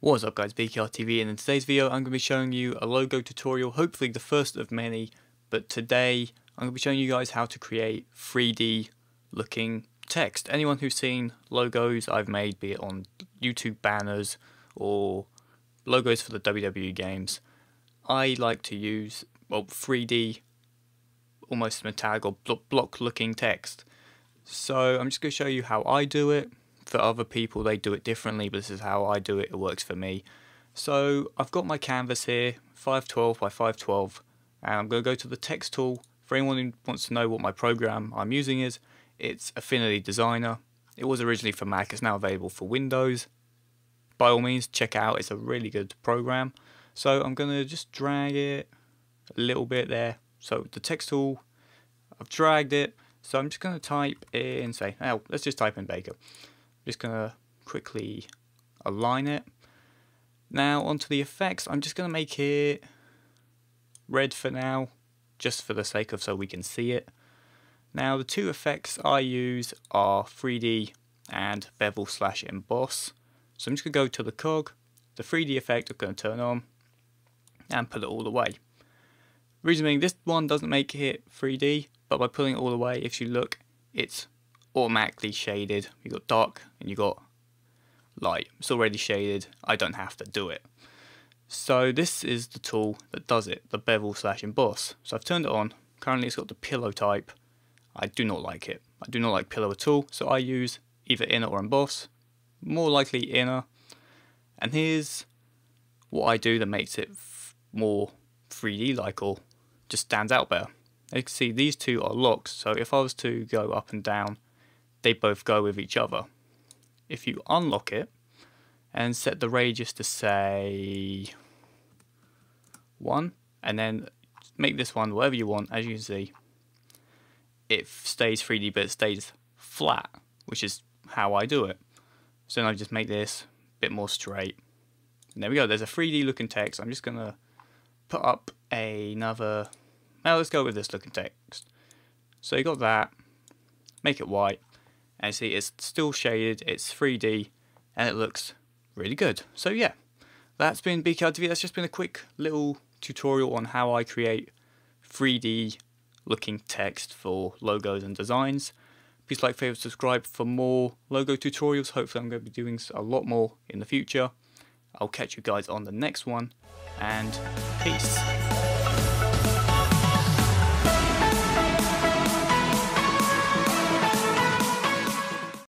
What's up guys, BKRTV and in today's video I'm going to be showing you a logo tutorial, hopefully the first of many, but today I'm going to be showing you guys how to create 3D looking text. Anyone who's seen logos I've made, be it on YouTube banners or logos for the WWE games, I like to use well 3D almost metallic or block looking text. So I'm just going to show you how I do it. For other people they do it differently but this is how I do it, it works for me. So I've got my canvas here, 512 by 512 and I'm going to go to the text tool. For anyone who wants to know what my program I'm using is, it's Affinity Designer. It was originally for Mac, it's now available for Windows. By all means check out, it's a really good program. So I'm going to just drag it a little bit there. So the text tool, I've dragged it. So I'm just going to type in, say, oh, let's just type in Baker. Just going to quickly align it. Now onto the effects, I'm just going to make it red for now, just for the sake of so we can see it. Now the two effects I use are 3D and bevel slash emboss. So I'm just going to go to the cog, the 3D effect I'm going to turn on and put it all the way. Reason being this one doesn't make it 3D but by pulling it all the way if you look it's automatically shaded. You've got dark and you've got light. It's already shaded. I don't have to do it. So this is the tool that does it, the bevel slash emboss. So I've turned it on. Currently it's got the pillow type. I do not like it. I do not like pillow at all. So I use either inner or emboss. More likely inner. And here's what I do that makes it more 3D like or just stands out better. You can see these two are locked. So if I was to go up and down, they both go with each other. If you unlock it, and set the radius to say 1 and then make this one whatever you want as you can see it stays 3D but it stays flat which is how I do it. So now I just make this a bit more straight. And there we go. There's a 3D looking text. I'm just gonna put up another now let's go with this looking text. So you got that. Make it white and see it's still shaded it's 3D and it looks really good. So yeah, that's been BKRTV. That's just been a quick little tutorial on how I create 3D looking text for logos and designs. Please like, favorite, subscribe for more logo tutorials. Hopefully I'm going to be doing a lot more in the future. I'll catch you guys on the next one and peace.